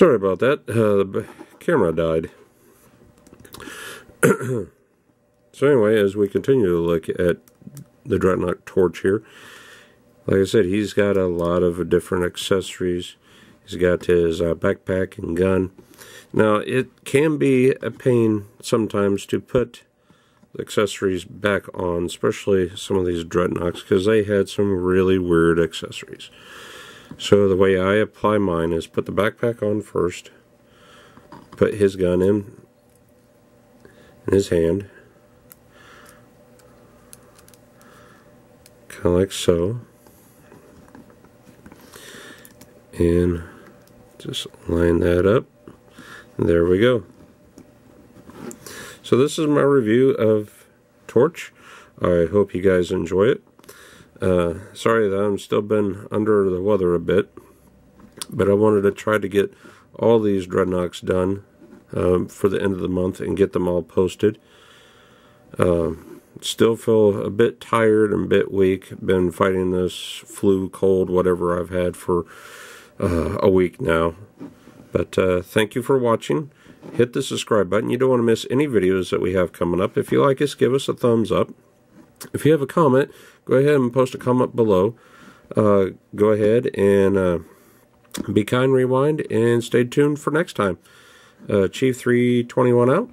Sorry about that. Uh, the camera died. so anyway, as we continue to look at the Dreadnok torch here, like I said, he's got a lot of different accessories. He's got his uh, backpack and gun. Now, it can be a pain sometimes to put the accessories back on, especially some of these Dreadnoks, because they had some really weird accessories. So the way I apply mine is put the backpack on first, put his gun in, in his hand, kind of like so, and just line that up. There we go. So this is my review of Torch. I hope you guys enjoy it. Uh, sorry that I'm still been under the weather a bit, but I wanted to try to get all these dreadnoks done um, for the end of the month and get them all posted. Uh, still feel a bit tired and a bit weak. Been fighting this flu, cold, whatever I've had for uh, a week now. But uh, thank you for watching. Hit the subscribe button. You don't want to miss any videos that we have coming up. If you like us, give us a thumbs up. If you have a comment, go ahead and post a comment below. Uh, go ahead and uh, be kind, rewind, and stay tuned for next time. Uh, Chief 321 out.